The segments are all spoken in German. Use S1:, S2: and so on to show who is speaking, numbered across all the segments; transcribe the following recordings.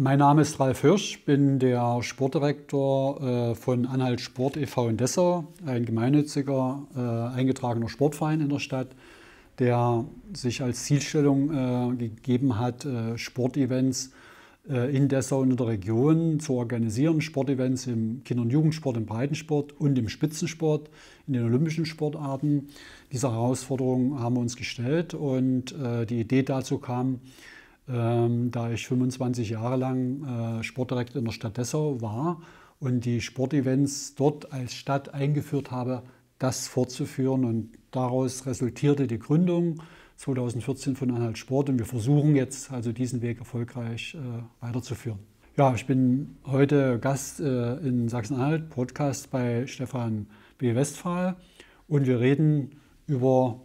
S1: Mein Name ist Ralf Hirsch, bin der Sportdirektor äh, von Anhalt Sport e.V. in Dessau, ein gemeinnütziger, äh, eingetragener Sportverein in der Stadt, der sich als Zielstellung äh, gegeben hat, Sportevents in Dessau und in der Region zu organisieren. Sportevents im Kinder- und Jugendsport, im Breitensport und im Spitzensport, in den olympischen Sportarten. Diese Herausforderung haben wir uns gestellt und die Idee dazu kam, ähm, da ich 25 Jahre lang äh, Sportdirektor in der Stadt Dessau war und die Sportevents dort als Stadt eingeführt habe, das fortzuführen. Und daraus resultierte die Gründung 2014 von Anhalt Sport und wir versuchen jetzt also diesen Weg erfolgreich äh, weiterzuführen. Ja, ich bin heute Gast äh, in Sachsen-Anhalt, Podcast bei Stefan B. Westphal und wir reden über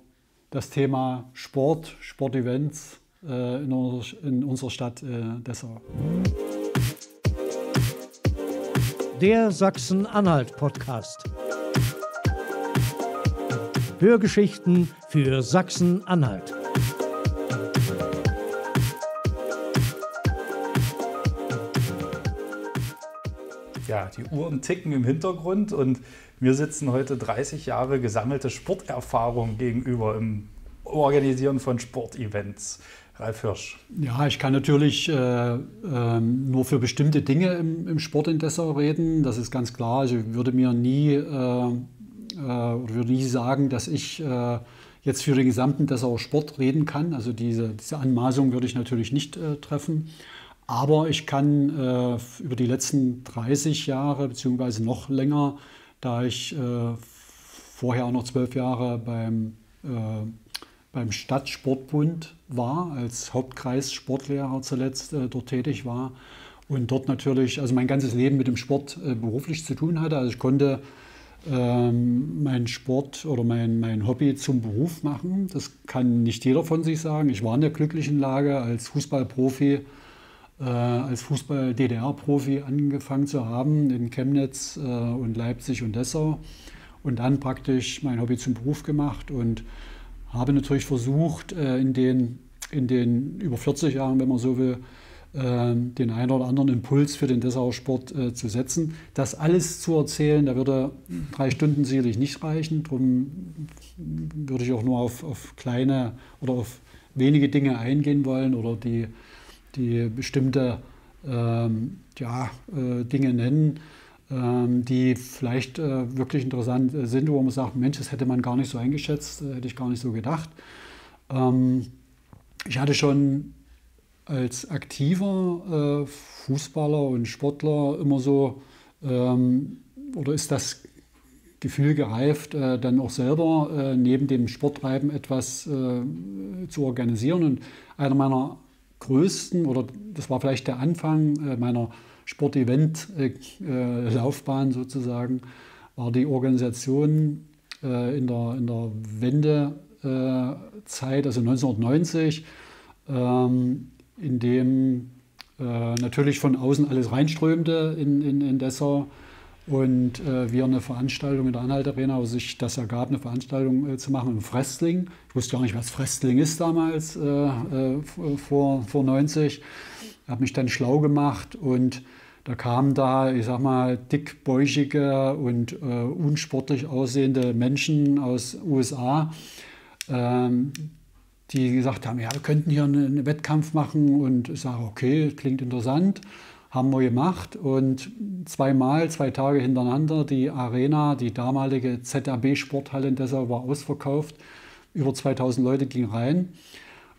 S1: das Thema Sport, Sportevents in, unser, in unserer Stadt äh, Dessau.
S2: Der Sachsen-Anhalt-Podcast. Hörgeschichten für Sachsen-Anhalt.
S3: Ja, die Uhren ticken im Hintergrund und wir sitzen heute 30 Jahre gesammelte Sporterfahrung gegenüber im Organisieren von Sportevents. Ralf Hirsch.
S1: Ja, ich kann natürlich äh, äh, nur für bestimmte Dinge im, im, Sport in Dessau reden. Das ist ganz klar. Also ich würde mir nie, äh, äh würde nie sagen, dass ich äh, jetzt für den gesamten Dessauer Sport reden kann. Also diese, diese Anmaßung würde ich natürlich nicht äh, treffen. Aber ich kann über die letzten 30 Jahre, beziehungsweise noch länger, da ich vorher auch noch zwölf Jahre beim beim Stadtsportbund war, als Hauptkreissportlehrer zuletzt äh, dort tätig war und dort natürlich, also mein ganzes Leben mit dem Sport äh, beruflich zu tun hatte. Also ich konnte ähm, meinen Sport oder mein, mein Hobby zum Beruf machen. Das kann nicht jeder von sich sagen. Ich war in der glücklichen Lage, als Fußballprofi, äh, als Fußball-DDR-Profi angefangen zu haben in Chemnitz äh, und Leipzig und Dessau und dann praktisch mein Hobby zum Beruf gemacht und habe natürlich versucht, äh, in den, in den über 40 Jahren, wenn man so will, ähm, den einen oder anderen Impuls für den Dessauer Sport äh, zu setzen. Das alles zu erzählen, da würde drei Stunden sicherlich nicht reichen. Darum würde ich auch nur auf, auf kleine oder auf wenige Dinge eingehen wollen oder die, die bestimmte ähm, ja, äh, Dinge nennen. Ähm, die vielleicht äh, wirklich interessant äh, sind, wo man sagt, Mensch, das hätte man gar nicht so eingeschätzt, äh, hätte ich gar nicht so gedacht. Ähm, ich hatte schon als aktiver Fußballer und Sportler immer so, ähm, oder ist das Gefühl gereift, dann auch selber neben dem Sporttreiben etwas zu organisieren. Und einer meiner größten, oder das war vielleicht der Anfang meiner Sportevent-Laufbahn sozusagen, war die Organisation äh, in der, in der Wendezeit, also 1990, ähm, in dem äh, natürlich von außen alles reinströmte in, in, in Dessau und äh, wir eine Veranstaltung in der Anhalt Arena, wo sich das ergab, eine Veranstaltung äh, zu machen im Fressling. Ich wusste gar nicht, was Fressling ist damals, äh, äh vor, vor 90 habe mich dann schlau gemacht und da kamen da, ich sag mal, dickbäuchige und äh, unsportlich aussehende Menschen aus USA, ähm, die gesagt haben, ja, wir könnten hier einen, Wettkampf machen und ich sage, okay, klingt interessant, haben wir gemacht und zweimal, zwei Tage hintereinander, die Arena, die damalige ZAB Sporthalle in Dessau war ausverkauft, über 2000 Leute gingen rein.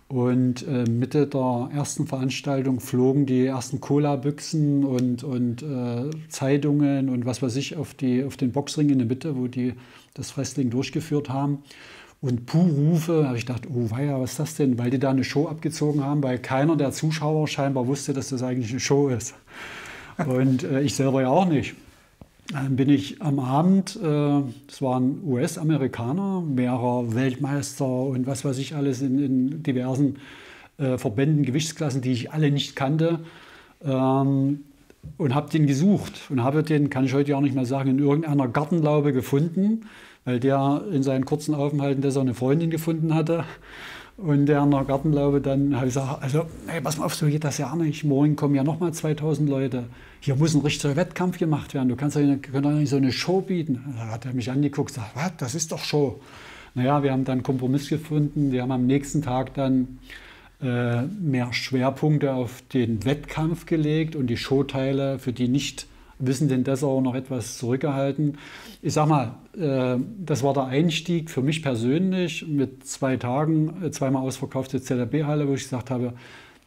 S1: Und äh, Mitte der ersten Veranstaltung flogen die ersten Cola-Büchsen und, und äh, Zeitungen und was weiß ich auf, die, auf den Boxring in der Mitte, wo die das Wrestling durchgeführt haben. Und Puh-Rufe, habe ich gedacht, oh weia, was ist das denn? Weil die da eine Show abgezogen haben, weil keiner der Zuschauer scheinbar wusste, dass das eigentlich eine Show ist. Und äh, ich selber ja auch nicht. Dann bin ich am Abend, äh, das waren US-Amerikaner, mehrere Weltmeister und was weiß ich alles in, in diversen äh, Verbänden, Gewichtsklassen, die ich alle nicht kannte. Ähm, und habe den gesucht und habe den, kann ich heute auch nicht mehr sagen, in irgendeiner Gartenlaube gefunden, weil der in seinen kurzen Aufenthalten der so eine Freundin gefunden hatte. Und der in der Gartenlaube dann habe ich gesagt, also hey, pass mal auf, so geht das ja nicht. Morgen kommen ja nochmal 2000 Leute. Hier muss ein richtiger Wettkampf gemacht werden. Du kannst doch nicht so eine Show bieten. Da hat er mich angeguckt und gesagt, was, das ist doch Show. Naja, wir haben dann Kompromiss gefunden. Wir haben am nächsten Tag dann äh, mehr Schwerpunkte auf den Wettkampf gelegt und die Showteile für die nicht wissen den Dessau noch etwas zurückgehalten. Ich sag mal, äh, das war der Einstieg für mich persönlich mit zwei Tagen, äh, zweimal ausverkaufte ZRB-Halle, wo ich gesagt habe,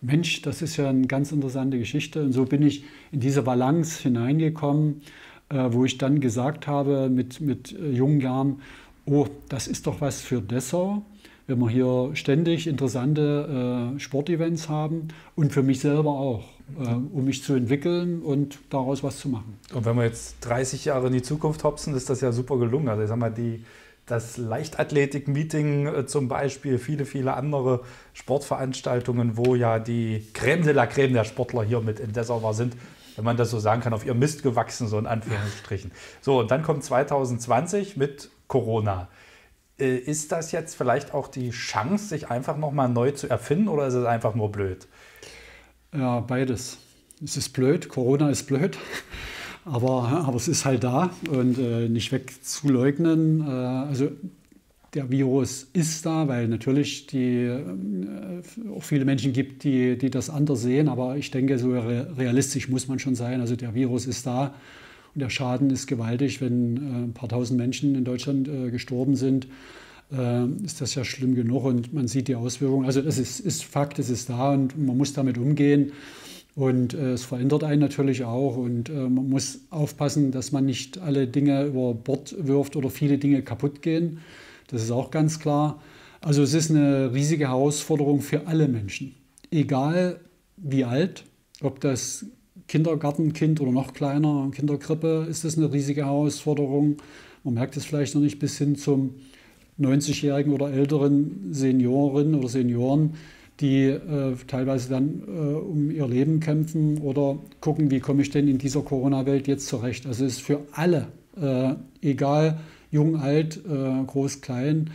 S1: Mensch, das ist ja eine ganz interessante Geschichte. Und so bin ich in diese Balance hineingekommen, äh, wo ich dann gesagt habe mit, mit jungen Jahren, oh, das ist doch was für Dessau wenn wir hier ständig interessante Sportevents haben und für mich selber auch, um mich zu entwickeln und daraus was zu machen.
S3: Und wenn wir jetzt 30 Jahre in die Zukunft hopsen, ist das ja super gelungen. Also ich sag mal, die, das Leichtathletik-Meeting äh, zum Beispiel, viele, viele andere Sportveranstaltungen, wo ja die Creme de la Creme der Sportler hier mit in Dessau war, sind, wenn man das so sagen kann, auf ihr Mist gewachsen, so in Anführungsstrichen. So, und dann kommt 2020 mit Corona. Äh, ist das jetzt vielleicht auch die Chance, sich einfach nochmal neu zu erfinden oder ist es einfach nur blöd?
S1: Ja, beides. Es ist blöd, Corona ist blöd, aber, aber es ist halt da und äh, nicht wegzuleugnen. Äh, also der Virus ist da, weil natürlich die, äh, auch viele Menschen gibt, die, die das anders sehen, aber ich denke, so realistisch muss man schon sein. Also der Virus ist da und der Schaden ist gewaltig, wenn äh, ein paar tausend Menschen in Deutschland äh, gestorben sind. Äh, ist das ja schlimm genug und man sieht die Auswirkungen. Also das ist, ist Fakt, es ist da und man muss damit umgehen. Und äh, es verändert einen natürlich auch und äh, man muss aufpassen, dass man nicht alle Dinge über Bord wirft oder viele Dinge kaputt gehen. Das ist auch ganz klar. Also es ist eine riesige Herausforderung für alle Menschen, egal wie alt, ob das Kindergartenkind oder noch kleiner, Kinderkrippe, ist das eine riesige Herausforderung. Man merkt es vielleicht noch nicht bis hin zum 90-jährigen oder älteren Senioren oder Senioren, die äh, teilweise dann äh, um ihr Leben kämpfen oder gucken, wie komme ich denn in dieser Corona-Welt jetzt zurecht. Also es ist für alle, äh, egal jung, alt, äh, groß, klein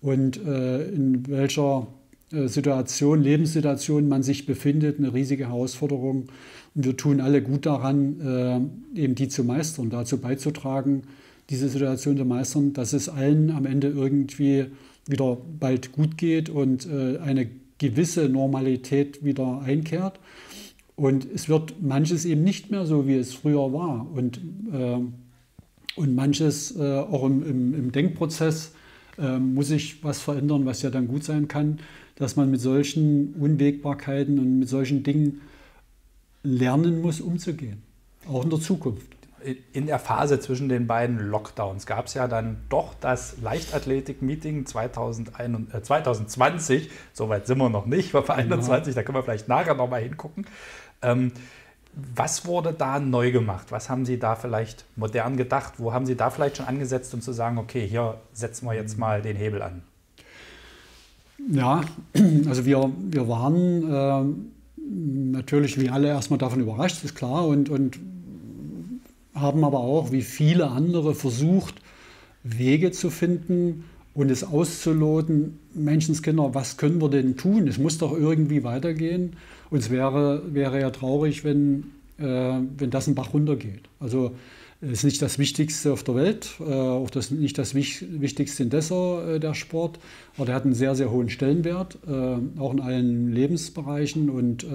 S1: und äh, in welcher äh, Situation, Lebenssituation man sich befindet, eine riesige Herausforderung. Und wir tun alle gut daran, eben die zu meistern, dazu beizutragen, diese Situation zu meistern, dass es allen am Ende irgendwie wieder bald gut geht und äh, eine gewisse Normalität wieder einkehrt. Und es wird manches eben nicht mehr so, wie es früher war. Und, äh, und manches äh, auch im, im, im Denkprozess äh, muss sich was verändern, was ja dann gut sein kann, dass man mit solchen Unwägbarkeiten und mit solchen Dingen lernen muss, umzugehen, auch in der Zukunft.
S3: In der Phase zwischen den beiden Lockdowns gab es ja dann doch das Leichtathletik-Meeting 2020. Äh, Soweit sind wir noch nicht, aber für 21, ja. da können wir vielleicht nachher nochmal hingucken. Ähm, was wurde da neu gemacht? Was haben Sie da vielleicht modern gedacht? Wo haben Sie da vielleicht schon angesetzt, um zu sagen, okay, hier setzen wir jetzt mal den Hebel an?
S1: Ja, also wir, wir waren äh, natürlich wie alle erstmal davon überrascht, ist klar, und, und haben aber auch wie viele andere versucht, Wege zu finden und es auszuloten, Menschenskinder, was können wir denn tun? Es muss doch irgendwie weitergehen. Und es wäre, wäre ja traurig, wenn, äh, wenn das ein Bach runtergeht. Also es ist nicht das Wichtigste auf der Welt, äh, auch das, nicht das Wichtigste in Dessau, äh, der Sport, aber der hat einen sehr, sehr hohen Stellenwert, äh, auch in allen Lebensbereichen und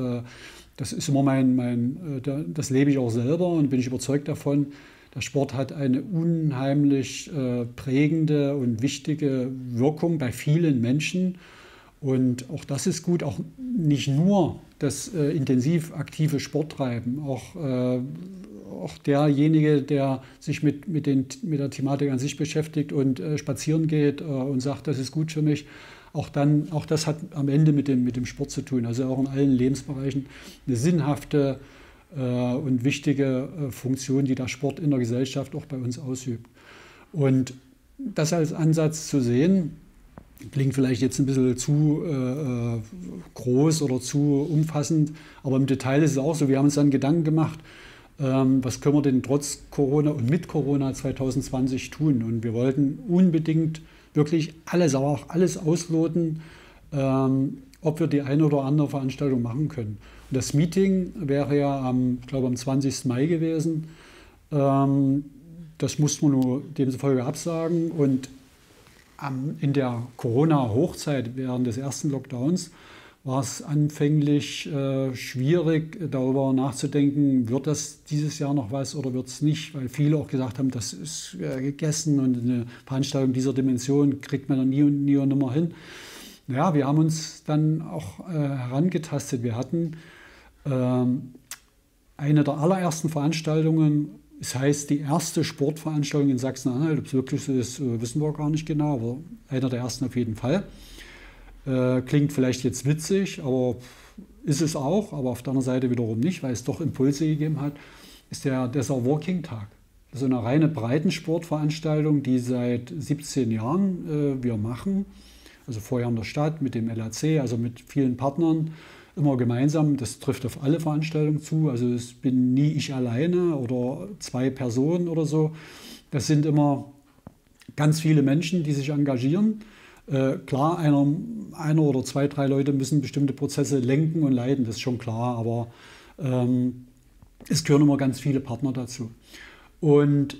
S1: das ist immer mein, mein das lebe ich auch selber und bin ich überzeugt davon. Der Sport hat eine unheimlich prägende und wichtige Wirkung bei vielen Menschen. Und auch das ist gut, auch nicht nur das äh, intensiv aktive Sporttreiben, auch äh, auch derjenige, der sich mit, mit, den, mit der Thematik an sich beschäftigt und äh, spazieren geht äh, und sagt, das ist gut für mich, auch, dann, auch das hat am Ende mit dem, mit dem Sport zu tun. Also auch in allen Lebensbereichen eine sinnhafte äh, und wichtige äh, Funktion, die der Sport in der Gesellschaft auch bei uns ausübt. Und das als Ansatz zu sehen, klingt vielleicht jetzt ein bisschen zu äh, äh groß oder zu umfassend, aber im Detail ist es auch so. Wir haben uns dann Gedanken gemacht, ähm, was können wir denn trotz Corona und mit Corona 2020 tun? Und wir wollten unbedingt wirklich alles, aber auch alles ausloten, ähm, ob wir die eine oder andere Veranstaltung machen können. Und das Meeting wäre ja am, ich glaube, am 20. Mai gewesen. Ähm, das musste man nur demzufolge absagen. Und in der Corona-Hochzeit während des ersten Lockdowns war es anfänglich äh, schwierig, darüber nachzudenken, wird das dieses Jahr noch was oder wird es nicht, weil viele auch gesagt haben, das ist äh, gegessen und eine Veranstaltung dieser Dimension kriegt man dann nie und nie und nimmer hin. Naja, wir haben uns dann auch äh, herangetastet. Wir hatten ähm, eine der allerersten Veranstaltungen, das heißt die erste Sportveranstaltung in Sachsen-Anhalt, ob es wirklich so ist, äh, wissen wir gar nicht genau, aber einer der ersten auf jeden Fall äh, klingt vielleicht jetzt witzig, aber ist es auch, aber auf der anderen Seite wiederum nicht, weil es doch Impulse gegeben hat, ist der Dessau Walking Tag. Das ist eine reine Breitensportveranstaltung, die seit 17 Jahren äh, wir machen. Also vorher in der Stadt mit dem LAC, also mit vielen Partnern, immer gemeinsam. Das trifft auf alle Veranstaltungen zu. Also es bin nie ich alleine oder zwei Personen oder so. Das sind immer ganz viele Menschen, die sich engagieren äh, klar, einer, einer oder zwei, drei Leute müssen bestimmte Prozesse lenken und leiten, das ist schon klar, aber ähm, es gehören immer ganz viele Partner dazu. Und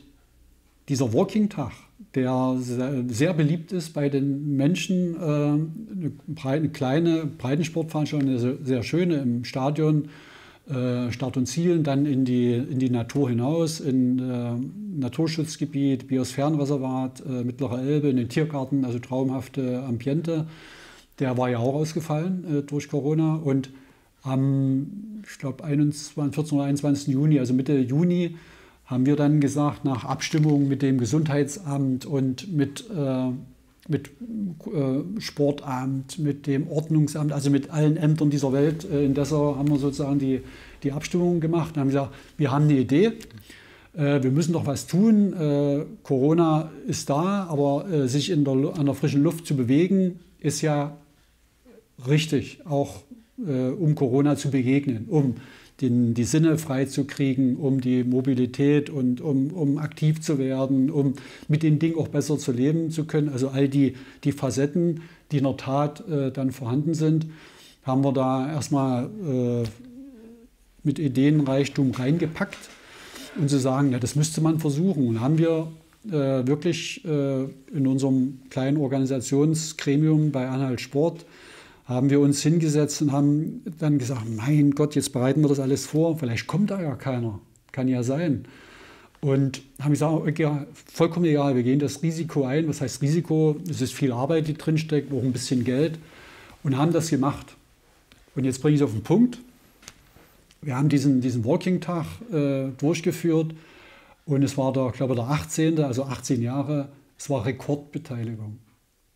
S1: dieser Walking-Tag, der sehr, beliebt ist bei den Menschen, äh, eine, eine, kleine Breitensportveranstaltung, eine sehr, schöne im Stadion, Start und Zielen, dann in die, in die Natur hinaus, in äh, Naturschutzgebiet, Biosphärenreservat, äh, Mittlere Elbe, in den Tiergarten, also traumhafte Ambiente. Der war ja auch ausgefallen äh, durch Corona und am, ich glaube, 14. oder 21. Juni, also Mitte Juni, haben wir dann gesagt, nach Abstimmung mit dem Gesundheitsamt und mit äh, mit äh, Sportamt, mit dem Ordnungsamt, also mit allen Ämtern dieser Welt. Äh, in Dessau haben wir sozusagen die, die Abstimmung gemacht und haben gesagt, wir haben eine Idee, äh, wir müssen doch was tun. Äh, Corona ist da, aber äh, sich in der, an der frischen Luft zu bewegen, ist ja richtig, auch äh, um Corona zu begegnen, um den, die Sinne freizukriegen, um die Mobilität und um, um aktiv zu werden, um mit den Dingen auch besser zu leben zu können. Also all die, die Facetten, die in der Tat äh, dann vorhanden sind, haben wir da erstmal äh, mit Ideenreichtum reingepackt und zu sagen, ja, das müsste man versuchen. Und haben wir äh, wirklich äh, in unserem kleinen Organisationsgremium bei Anhalt Sport haben wir uns hingesetzt und haben dann gesagt, mein Gott, jetzt bereiten wir das alles vor, vielleicht kommt da ja keiner, kann ja sein. Und haben gesagt, okay, vollkommen egal, wir gehen das Risiko ein. Was heißt Risiko? Es ist viel Arbeit, die drinsteckt, auch ein bisschen Geld. Und haben das gemacht. Und jetzt bringe ich es auf den Punkt. Wir haben diesen, diesen Walking-Tag äh, durchgeführt und es war der, glaube ich, der 18., also 18 Jahre, es war Rekordbeteiligung.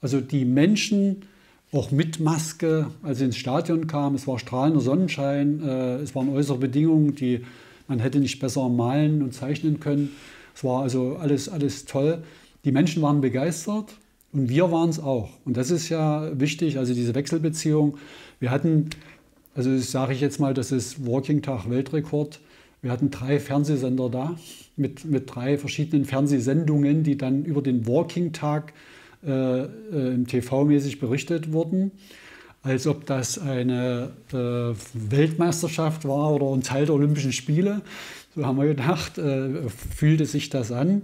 S1: Also die Menschen, auch mit Maske, als sie ins Stadion kam. Es war strahlender Sonnenschein, äh, es waren äußere Bedingungen, die man hätte nicht besser malen und zeichnen können. Es war also alles, alles toll. Die Menschen waren begeistert und wir waren es auch. Und das ist ja wichtig, also diese Wechselbeziehung. Wir hatten, also sage ich jetzt mal, das ist Walking Tag Weltrekord. Wir hatten drei Fernsehsender da mit, mit drei verschiedenen Fernsehsendungen, die dann über den Walking Äh, äh TV-mäßig berichtet wurden, als ob das eine äh, Weltmeisterschaft war oder ein Teil der Olympischen Spiele. So haben wir gedacht, äh, fühlte sich das an.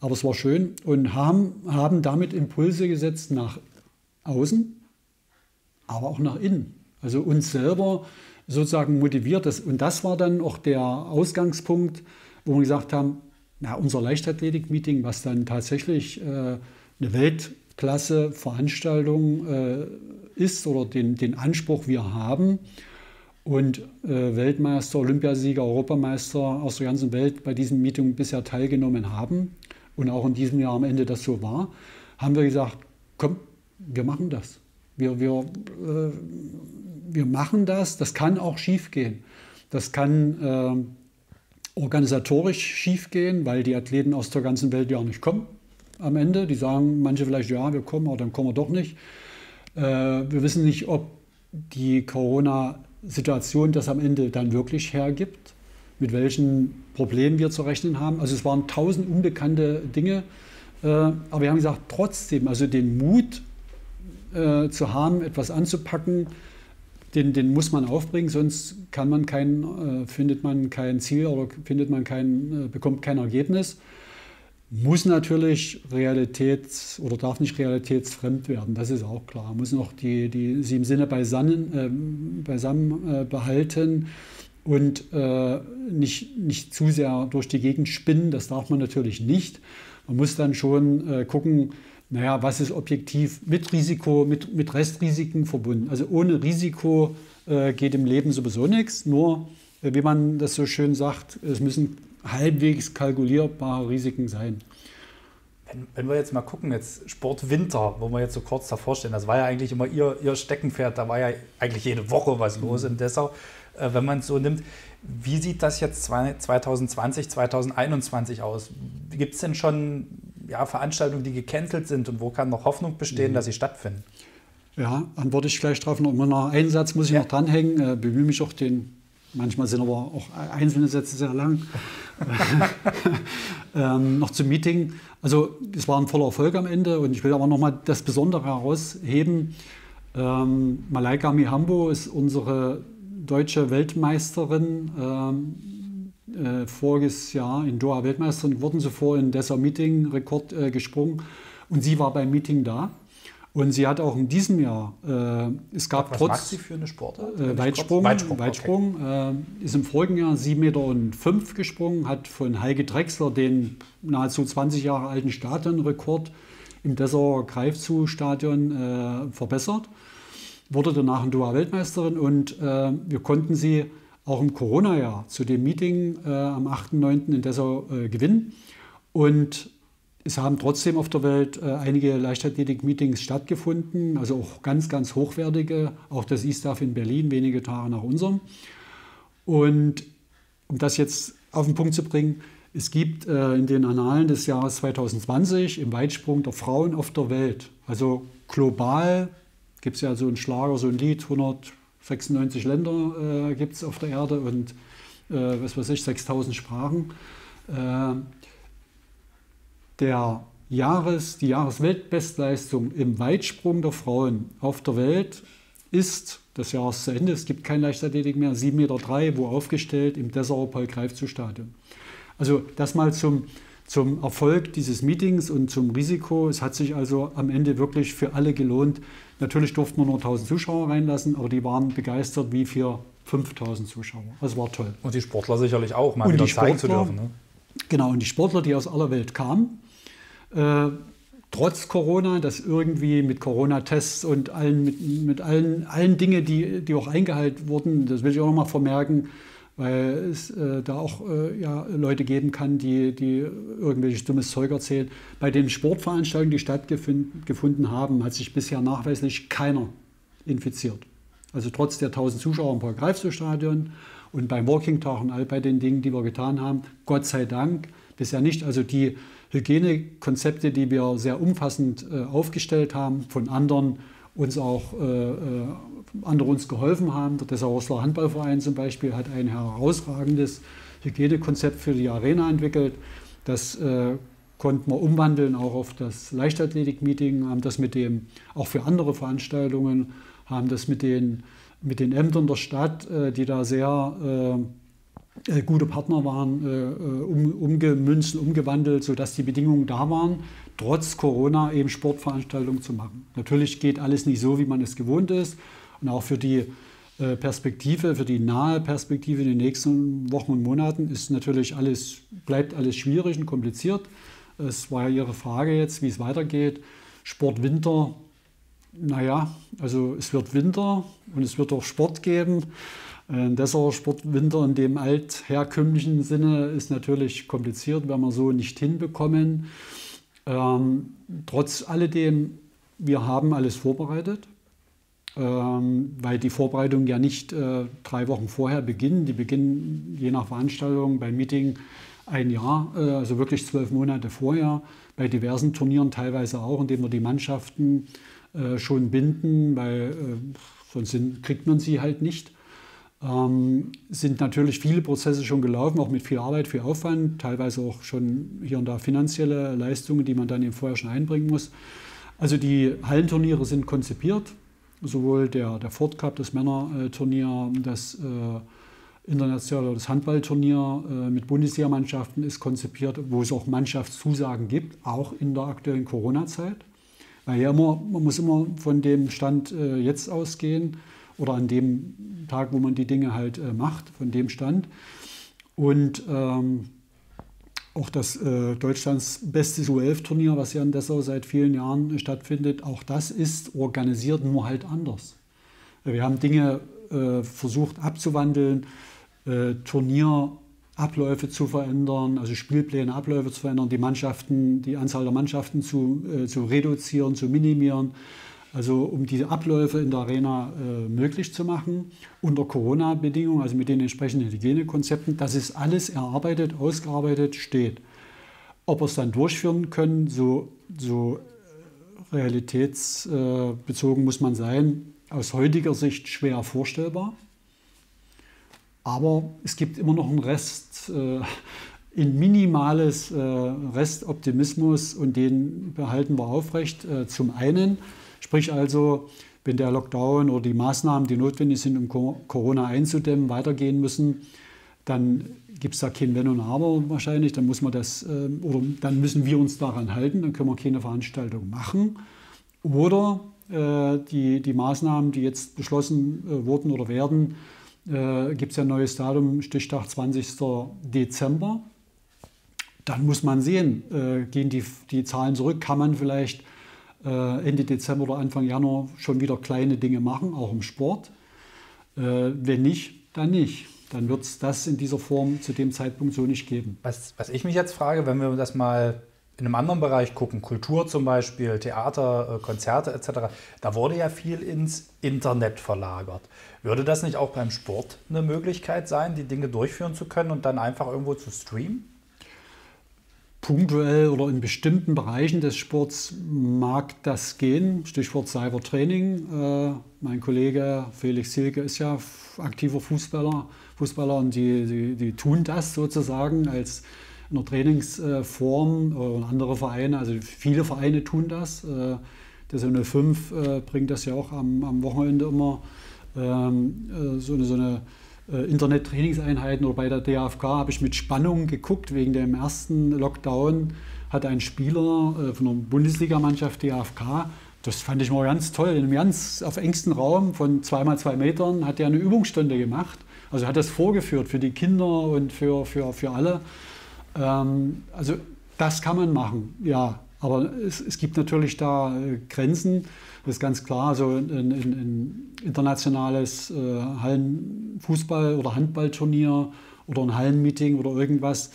S1: Aber es war schön und haben, haben damit Impulse gesetzt nach außen, aber auch nach innen. Also uns selber sozusagen motiviert. Und das war dann auch der Ausgangspunkt, wo wir gesagt haben, na, unser Leichtathletik-Meeting, was dann tatsächlich äh, eine Weltklasse-Veranstaltung äh, ist oder den, den Anspruch wir haben. Und äh, Weltmeister, Olympiasieger, Europameister aus der ganzen Welt bei diesem Meeting bisher teilgenommen haben und auch in diesem Jahr am Ende das so war, haben wir gesagt, komm, wir machen das. Wir, wir, äh, wir machen das. Das kann auch schiefgehen. Das kann äh, organisatorisch schiefgehen, weil die Athleten aus der ganzen Welt ja nicht kommen am Ende. Die sagen manche vielleicht, ja, wir kommen, aber dann kommen wir doch nicht. Äh, wir wissen nicht, ob die Corona-Situation das am Ende dann wirklich hergibt, mit welchen Problemen wir zu rechnen haben. Also es waren tausend unbekannte Dinge, äh, aber wir haben gesagt, trotzdem, also den Mut äh, zu haben, etwas anzupacken, den, den muss man aufbringen, sonst kann man kein, äh, findet man kein Ziel oder findet man kein, äh, bekommt kein Ergebnis. Muss natürlich realitäts- oder darf nicht realitätsfremd werden, das ist auch klar. Muss noch die, die sieben Sinne beisammen, äh, beisammen äh, behalten und äh, nicht, nicht zu sehr durch die Gegend spinnen, das darf man natürlich nicht. Man muss dann schon äh, gucken, naja, was ist objektiv mit Risiko, mit, mit Restrisiken verbunden. Also ohne Risiko äh, geht im Leben sowieso nichts, nur, äh, wie man das so schön sagt, es müssen halbwegs kalkulierbare Risiken sein.
S3: Wenn, wenn, wir jetzt mal gucken, jetzt Sport Winter, wo wir jetzt so kurz davor stehen, das war ja eigentlich immer ihr, ihr Steckenpferd, da war ja eigentlich jede Woche was los mhm. in Dessau, äh, wenn man es so nimmt. Wie sieht das jetzt 2020, 2021 aus? Gibt es denn schon ja, Veranstaltungen, die gecancelt sind und wo kann noch Hoffnung bestehen, mhm. dass sie stattfinden?
S1: Ja, antworte ich gleich drauf. Noch nach einen Satz muss ich ja. noch dranhängen. Äh, bemühe mich auch den, manchmal sind aber auch einzelne Sätze sehr lang. ähm, noch zum Meeting. Also es war ein voller Erfolg am Ende und ich will aber noch mal das Besondere herausheben. Ähm, Malaika Mihambo ist unsere deutsche Weltmeisterin. Ähm, äh, voriges Jahr in Doha Weltmeisterin wurden zuvor in Dessau Meeting Rekord äh, gesprungen und sie war beim Meeting da. Und sie hat auch in diesem Jahr, äh, es gab
S3: Was
S1: trotz.
S3: Was sie für eine Sportart?
S1: Äh, Weitsprung. Weitsprung, Weitsprung okay. äh, ist im vorigen Jahr 7,5 Meter gesprungen, hat von Heike Drechsler den nahezu 20 Jahre alten Stadionrekord im Dessauer Greifzu-Stadion äh, verbessert. Wurde danach in Doha Weltmeisterin und äh, wir konnten sie auch im Corona-Jahr zu dem Meeting äh, am 8.9. in Dessau gewinnen. Und es haben trotzdem auf der Welt äh, einige Leichtathletik-Meetings stattgefunden, also auch ganz, ganz hochwertige, auch das ISTAF in Berlin, wenige Tage nach unserem. Und um das jetzt auf den Punkt zu bringen, es gibt äh, in den Annalen des Jahres 2020 im Weitsprung der Frauen auf der Welt, also global gibt es ja so einen Schlager, so ein Lied, 100 96 Länder äh, gibt es auf der Erde und äh, was weiß ich, 6000 Sprachen. Äh, der Jahres, die Jahresweltbestleistung im Weitsprung der Frauen auf der Welt ist das Jahr ist zu Ende, es gibt kein Leichtathletik mehr, 7,3 Meter, wo aufgestellt im Dessauer Paul-Greifzu-Stadion. Also das mal zum, zum Erfolg dieses Meetings und zum Risiko. Es hat sich also am Ende wirklich für alle gelohnt. Natürlich durften wir nur 1000 Zuschauer reinlassen, aber die waren begeistert wie für 5000 Zuschauer. Das war toll.
S3: Und die Sportler sicherlich auch, mal und wieder zeigen zu dürfen. Ne?
S1: Genau, und die Sportler, die aus aller Welt kamen, äh, trotz Corona, das irgendwie mit Corona-Tests und allen, mit, mit allen, allen Dingen, die, die auch eingehalten wurden, das will ich auch nochmal vermerken, weil es äh, da auch äh, ja, Leute geben kann, die, die irgendwelches dummes Zeug erzählen. Bei den Sportveranstaltungen, die stattgefunden haben, hat sich bisher nachweislich keiner infiziert. Also trotz der 1000 Zuschauer im Paul-Greifswald-Stadion und beim Walking-Tag und all bei den Dingen, die wir getan haben, Gott sei Dank bisher nicht. Also die Hygienekonzepte, die wir sehr umfassend äh, aufgestellt haben, von anderen uns auch äh, äh andere uns geholfen haben. Der Dessau-Rosler Handballverein zum Beispiel hat ein herausragendes Hygienekonzept für die Arena entwickelt. Das äh, konnten wir umwandeln auch auf das Leichtathletik-Meeting, haben das mit dem, auch für andere Veranstaltungen, haben das mit den, mit den Ämtern der Stadt, äh, die da sehr äh, gute Partner waren, äh, äh, um, umgemünzt, umgewandelt, sodass die Bedingungen da waren, trotz Corona eben Sportveranstaltungen zu machen. Natürlich geht alles nicht so, wie man es gewohnt ist. Und auch für die äh, Perspektive, für die nahe Perspektive in den nächsten Wochen und Monaten ist natürlich alles, bleibt alles schwierig und kompliziert. Es war ja Ihre Frage jetzt, wie es weitergeht. Sport Winter, naja, also es wird Winter und es wird auch Sport geben. Ein Dessauer Sportwinter in dem altherkömmlichen Sinne ist natürlich kompliziert, werden wir so nicht hinbekommen. Ähm, trotz alledem, wir haben alles vorbereitet ähm, weil die Vorbereitungen ja nicht äh, drei Wochen vorher beginnen. Die beginnen je nach Veranstaltung beim Meeting ein Jahr, äh, also wirklich zwölf Monate vorher. Bei diversen Turnieren teilweise auch, indem wir die Mannschaften äh, schon binden, weil äh, sonst kriegt man sie halt nicht. Ähm, sind natürlich viele Prozesse schon gelaufen, auch mit viel Arbeit, viel Aufwand, teilweise auch schon hier und da finanzielle Leistungen, die man dann eben vorher schon einbringen muss. Also die Hallenturniere sind konzipiert, sowohl der, der Ford Cup, das Männerturnier, das äh, internationale das Handballturnier äh, mit Bundesligamannschaften ist konzipiert, wo es auch Mannschaftszusagen gibt, auch in der aktuellen Corona-Zeit. Weil ja immer, man muss immer von dem Stand äh, jetzt ausgehen oder an dem Tag, wo man die Dinge halt äh, macht, von dem Stand. Und ähm, auch das äh, Deutschlands bestes U11-Turnier, was ja in Dessau seit vielen Jahren stattfindet, auch das ist organisiert, nur halt anders. Wir haben Dinge äh, versucht abzuwandeln, äh, Turnierabläufe zu verändern, also Spielpläne, Abläufe zu verändern, die Mannschaften, die Anzahl der Mannschaften zu, äh, zu reduzieren, zu minimieren. Also um diese Abläufe in der Arena äh, möglich zu machen, unter Corona-Bedingungen, also mit den entsprechenden Hygienekonzepten, das ist alles erarbeitet, ausgearbeitet, steht. Ob wir es dann durchführen können, so, so äh, realitätsbezogen muss man sein, aus heutiger Sicht schwer vorstellbar. Aber es gibt immer noch einen Rest, äh, in minimales äh, Restoptimismus und den behalten wir aufrecht. Äh, zum einen Sprich also, wenn der Lockdown oder die Maßnahmen, die notwendig sind, um Corona einzudämmen, weitergehen müssen, dann gibt es da kein Wenn und Aber wahrscheinlich. Dann muss man das, ähm, oder dann müssen wir uns daran halten, dann können wir keine Veranstaltung machen. Oder äh, die, die Maßnahmen, die jetzt beschlossen äh, wurden oder werden, äh, gibt es ja ein neues Datum, Stichtag 20. Dezember. Dann muss man sehen, gehen die, die Zahlen zurück, kann man vielleicht Ende Dezember oder Anfang Januar schon wieder kleine Dinge machen, auch im Sport. Äh, wenn nicht, dann nicht. Dann wird es das in dieser Form zu dem Zeitpunkt so nicht geben.
S3: Was, was ich mich jetzt frage, wenn wir das mal in einem anderen Bereich gucken, Kultur zum Beispiel, Theater, äh, Konzerte etc., da wurde ja viel ins Internet verlagert. Würde das nicht auch beim Sport eine Möglichkeit sein, die Dinge durchführen zu können und dann einfach irgendwo zu streamen?
S1: Punktuell oder in bestimmten Bereichen des Sports mag das gehen. Stichwort Cybertraining. Äh, mein Kollege Felix Silke ist ja aktiver Fußballer, Fußballer und die, die, die tun das sozusagen als in der Trainingsform und andere Vereine, also viele Vereine tun das. Äh, der 05 äh, bringt das ja auch am, am Wochenende immer ähm, äh, so eine, so eine äh, Internet-Trainingseinheiten oder bei der DAFK habe ich mit Spannung geguckt. Wegen dem ersten Lockdown hat ein Spieler äh, von der Bundesligamannschaft DAFK, das fand ich mal ganz toll, in einem ganz auf engstem Raum von zweimal zwei Metern hat er eine Übungsstunde gemacht. Also hat das vorgeführt für die Kinder und für, für, für alle. Ähm, also das kann man machen, ja. Aber es, es gibt natürlich da äh, Grenzen. Das ist ganz klar. So ein, ein, ein internationales äh, Hallenfußball- oder Handballturnier oder ein Hallenmeeting oder irgendwas,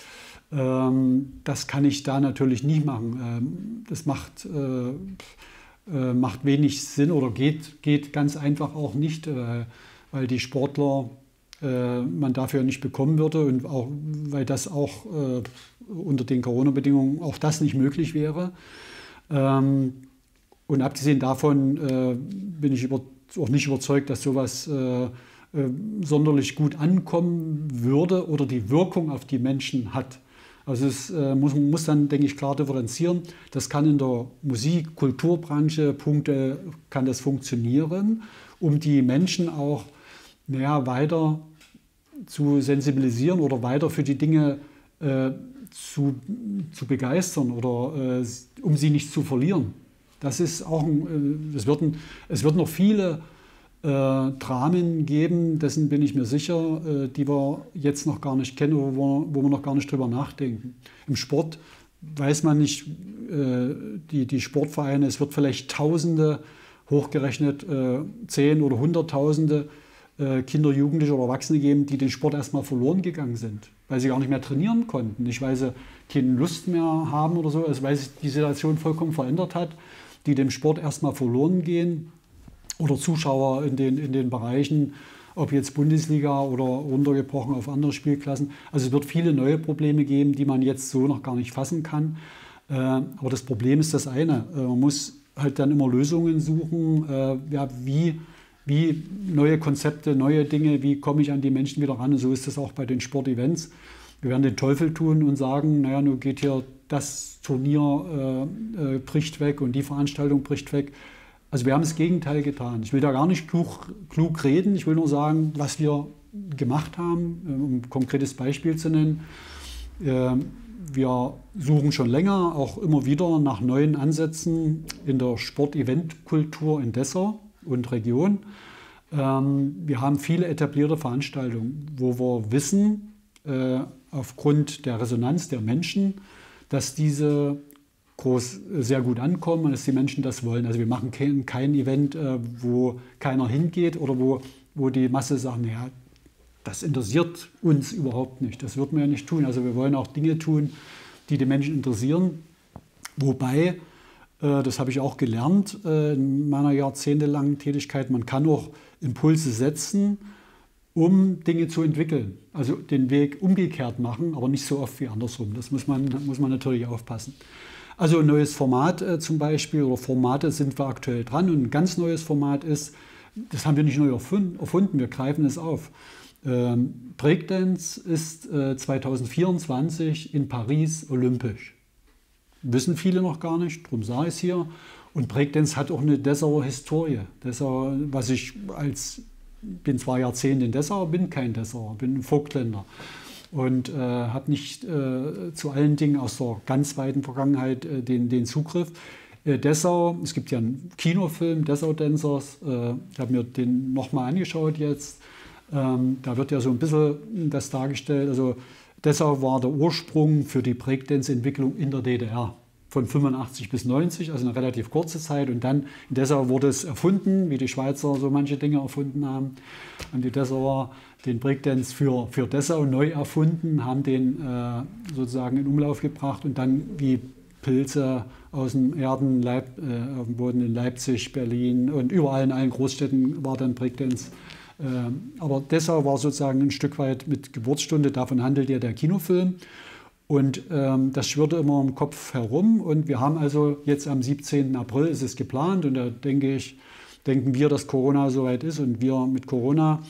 S1: ähm, das kann ich da natürlich nicht machen. Ähm, das macht, äh, äh, macht wenig Sinn oder geht, geht ganz einfach auch nicht, äh, weil die Sportler äh, man dafür nicht bekommen würde und auch, weil das auch äh, unter den Corona-Bedingungen auch das nicht möglich wäre. Ähm, und abgesehen davon äh, bin ich über, auch nicht überzeugt, dass sowas äh, äh, sonderlich gut ankommen würde oder die Wirkung auf die Menschen hat. Also es äh, muss, man muss dann, denke ich, klar differenzieren. Das kann in der Musik-, Kulturbranche, Punkte, kann das funktionieren, um die Menschen auch naja, weiter zu sensibilisieren oder weiter für die Dinge äh, zu, zu begeistern oder äh, um sie nicht zu verlieren. Das ist auch ein, äh, es, wird ein, es wird noch viele äh, Dramen geben, dessen bin ich mir sicher, äh, die wir jetzt noch gar nicht kennen oder wo, wo wir noch gar nicht drüber nachdenken. Im Sport weiß man nicht, äh, die, die Sportvereine, es wird vielleicht Tausende, hochgerechnet äh, Zehn oder Hunderttausende Kinder, Jugendliche oder Erwachsene geben, die den Sport erstmal verloren gegangen sind, weil sie gar nicht mehr trainieren konnten, nicht weil sie keine Lust mehr haben oder so, also weil sich die Situation vollkommen verändert hat, die dem Sport erstmal verloren gehen oder Zuschauer in den, in den Bereichen, ob jetzt Bundesliga oder runtergebrochen auf andere Spielklassen. Also es wird viele neue Probleme geben, die man jetzt so noch gar nicht fassen kann. Äh, aber das Problem ist das eine. Äh, man muss halt dann immer Lösungen suchen, ja, wie wie neue Konzepte, neue Dinge, wie komme ich an die Menschen wieder ran. Und so ist das auch bei den Sportevents. Wir werden den Teufel tun und sagen, naja, nun geht hier das Turnier äh, äh, bricht weg und die Veranstaltung bricht weg. Also wir haben das Gegenteil getan. Ich will da gar nicht klug, klug reden, ich will nur sagen, was wir gemacht haben, äh, um ein konkretes Beispiel zu nennen. Ähm, wir suchen schon länger auch immer wieder nach neuen Ansätzen in der Sport-Event-Kultur in Dessau und Region. Ähm, wir haben viele etablierte Veranstaltungen, wo wir wissen, äh, aufgrund der Resonanz der Menschen, dass diese groß sehr gut ankommen und dass die Menschen das wollen. Also wir machen kein, kein Event, äh, wo keiner hingeht oder wo, wo die Masse sagt, ja, das interessiert uns überhaupt nicht. Das wird man ja nicht tun. Also wir wollen auch Dinge tun, die die Menschen interessieren. Wobei, das habe ich auch gelernt äh, in meiner jahrzehntelangen Tätigkeit, man kann auch Impulse setzen, um Dinge zu entwickeln. Also den Weg umgekehrt machen, aber nicht so oft wie andersrum. Das muss man, muss man natürlich aufpassen. Also ein neues Format äh, zum Beispiel oder Formate sind wir aktuell dran und ein ganz neues Format ist, das haben wir nicht neu erfunden, wir greifen es auf. Ähm, Breakdance ist äh, 2024 in Paris olympisch. Wissen viele noch gar nicht, darum sage ich es hier. Und Breakdance hat auch eine Dessauer Historie. Dessau, was ich als, bin zwar Jahrzehnte in Dessau, bin kein Dessauer, bin Vogtländer. Und äh, habe nicht äh, zu allen Dingen aus der ganz weiten Vergangenheit äh, den, den Zugriff. Äh, Dessau, es gibt ja einen Kinofilm, Dessau Dancers, äh, ich habe mir den nochmal angeschaut jetzt. Ähm, da wird ja so ein bisschen das dargestellt. Also Dessau war der Ursprung für die Breakdance-Entwicklung in der DDR von 85 bis 90, also eine relativ kurze Zeit. Und dann in Dessau wurde es erfunden, wie die Schweizer so manche Dinge erfunden haben. Und die Dessauer den Breakdance für, für Dessau neu erfunden, haben den äh, sozusagen in Umlauf gebracht und dann wie Pilze aus dem Erden, Leib, äh, auf dem Boden in Leipzig, Berlin und überall in allen Großstädten war dann Breakdance aber Dessau war sozusagen ein Stück weit mit Geburtsstunde, davon handelt ja der Kinofilm. Und ähm, das schwirrte immer im Kopf herum. Und wir haben also jetzt am 17. April ist es geplant. Und da denke ich, denken wir, dass Corona soweit ist und wir mit Corona,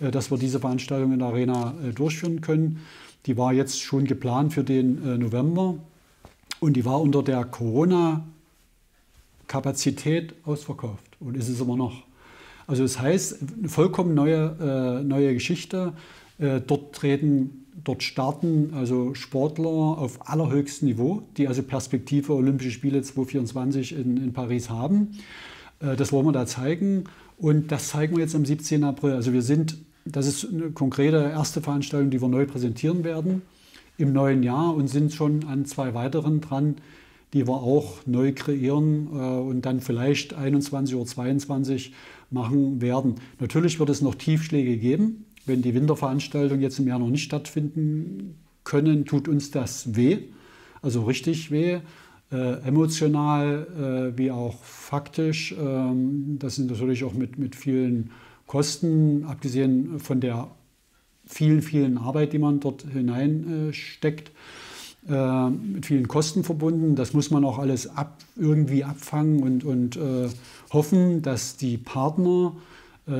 S1: äh, dass wir diese Veranstaltung in der Arena äh, durchführen können. Die war jetzt schon geplant für den äh, November. Und die war unter der Corona-Kapazität ausverkauft und ist es immer noch. Also das heißt, eine vollkommen neue, äh, neue Geschichte. Äh, dort treten, dort starten also Sportler auf allerhöchstem Niveau, die also Perspektive Olympische Spiele 2024 in, in Paris haben. Äh, das wollen wir da zeigen und das zeigen wir jetzt am 17. April. Also wir sind, das ist eine konkrete erste Veranstaltung, die wir neu präsentieren werden im neuen Jahr und sind schon an zwei weiteren dran, die wir auch neu kreieren äh, und dann vielleicht 21 oder 22 machen werden. Natürlich wird es noch Tiefschläge geben. Wenn die Winterveranstaltungen jetzt im Jahr noch nicht stattfinden können, tut uns das weh, also richtig weh, äh, emotional äh, wie auch faktisch. Ähm, das sind natürlich auch mit, mit vielen Kosten, abgesehen von der vielen, vielen Arbeit, die man dort hineinsteckt. Äh, mit vielen Kosten verbunden. Das muss man auch alles ab, irgendwie abfangen und, und äh, hoffen, dass die Partner äh,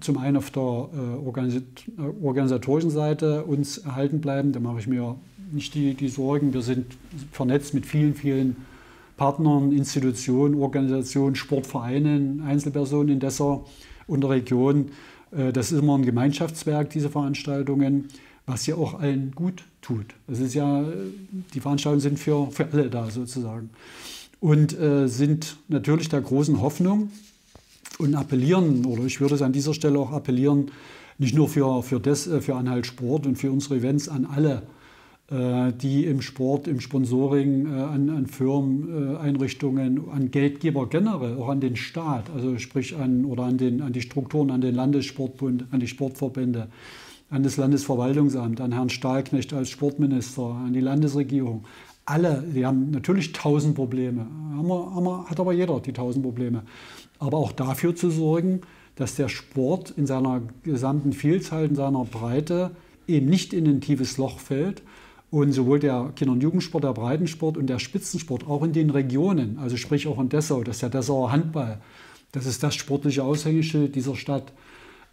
S1: zum einen auf der äh, organisatorischen Seite uns erhalten bleiben. Da mache ich mir nicht die, die Sorgen. Wir sind vernetzt mit vielen, vielen Partnern, Institutionen, Organisationen, Sportvereinen, Einzelpersonen in Dessau und der Region. Äh, das ist immer ein Gemeinschaftswerk, diese Veranstaltungen was ja auch allen gut tut. Das ist ja, die Veranstaltungen sind für, für alle da sozusagen. Und äh, sind natürlich der großen Hoffnung und appellieren, oder ich würde es an dieser Stelle auch appellieren, nicht nur für, für, das, äh, für Anhalt Sport und für unsere Events an alle, äh, die im Sport, im Sponsoring, äh, an, an Firmen, Einrichtungen, an Geldgeber generell, auch an den Staat, also sprich an, oder an, den, an die Strukturen, an den Landessportbund, an die Sportverbände, an das Landesverwaltungsamt, an Herrn Stahlknecht als Sportminister, an die Landesregierung. Alle, die haben natürlich tausend Probleme. Hat aber jeder die tausend Probleme. Aber auch dafür zu sorgen, dass der Sport in seiner gesamten Vielzahl, in seiner Breite eben nicht in ein tiefes Loch fällt. Und sowohl der Kinder- und Jugendsport, der Breitensport und der Spitzensport, auch in den Regionen, also sprich auch in Dessau, das ist der Dessauer Handball, das ist das sportliche Aushängeschild dieser Stadt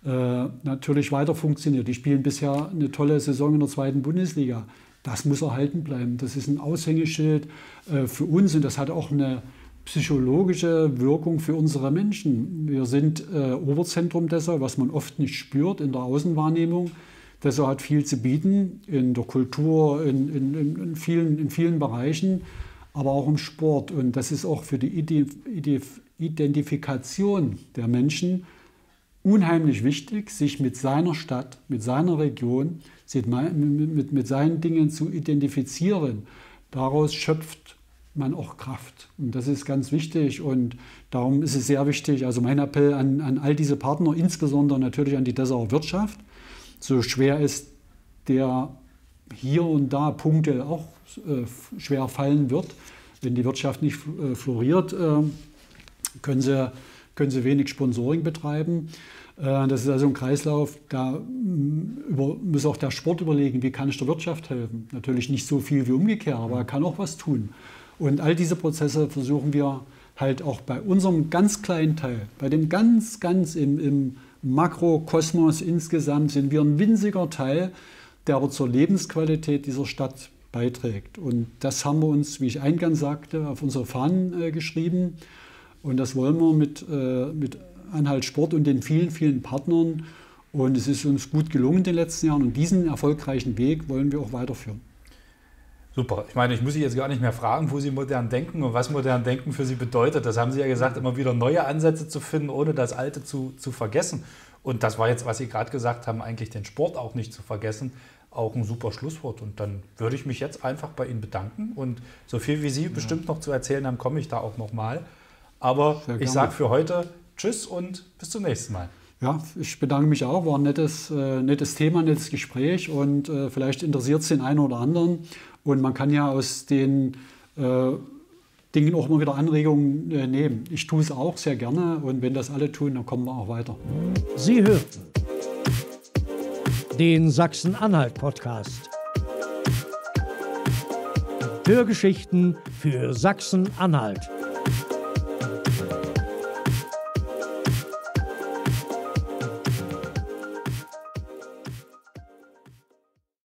S1: äh, natürlich weiter funktioniert. Die spielen bisher eine tolle Saison in der zweiten Bundesliga. Das muss erhalten bleiben. Das ist ein Aushängeschild äh, für uns und das hat auch eine psychologische Wirkung für unsere Menschen. Wir sind äh, Oberzentrum Dessau, was man oft nicht spürt in der Außenwahrnehmung. Dessau hat viel zu bieten in der Kultur, in, in, in, vielen, in vielen Bereichen, aber auch im Sport. Und das ist auch für die Identifikation der Menschen unheimlich wichtig, sich mit seiner Stadt, mit seiner Region, mit, seinen Dingen zu identifizieren. Daraus schöpft man auch Kraft. Und das ist ganz wichtig und darum ist es sehr wichtig, also mein Appell an, an all diese Partner, insbesondere natürlich an die Dessauer Wirtschaft, so schwer ist der hier und da Punkte auch äh, schwer fallen wird, wenn die Wirtschaft nicht äh, floriert, äh, können, sie, können sie wenig Sponsoring betreiben. Äh, das ist also ein Kreislauf, da mm, muss auch der Sport überlegen, wie kann ich der Wirtschaft helfen. Natürlich nicht so viel wie umgekehrt, aber er kann auch was tun. Und all diese Prozesse versuchen wir halt auch bei unserem ganz kleinen Teil, bei dem ganz, ganz im, im Makrokosmos insgesamt sind wir ein winziger Teil, der aber zur Lebensqualität dieser Stadt beiträgt. Und das haben wir uns, wie ich eingangs sagte, auf unsere Fahnen äh, geschrieben. Und das wollen wir mit, äh, mit Anhalt Sport und den vielen, vielen Partnern. Und es ist uns gut gelungen in den letzten Jahren. Und diesen erfolgreichen Weg wollen wir auch weiterführen.
S3: Super. Ich meine, ich muss Sie jetzt gar nicht mehr fragen, wo Sie modern denken und was modern denken für Sie bedeutet. Das haben Sie ja gesagt, immer wieder neue Ansätze zu finden, ohne das Alte zu, zu vergessen. Und das war jetzt, was Sie gerade gesagt haben, eigentlich den Sport auch nicht zu vergessen, auch ein super Schlusswort. Und dann würde ich mich jetzt einfach bei Ihnen bedanken. Und so viel wie Sie ja. bestimmt noch zu erzählen haben, komme ich da auch nochmal. Aber ich sage für heute Tschüss und bis zum nächsten Mal.
S1: Ja, ich bedanke mich auch. War ein nettes, äh, nettes Thema, nettes Gespräch und äh, vielleicht interessiert es den einen oder anderen. Und man kann ja aus den äh, Dingen auch immer wieder Anregungen äh, nehmen. Ich tue es auch sehr gerne und wenn das alle tun, dann kommen wir auch weiter.
S2: Sie hörten den Sachsen-Anhalt-Podcast. Hörgeschichten für Sachsen-Anhalt.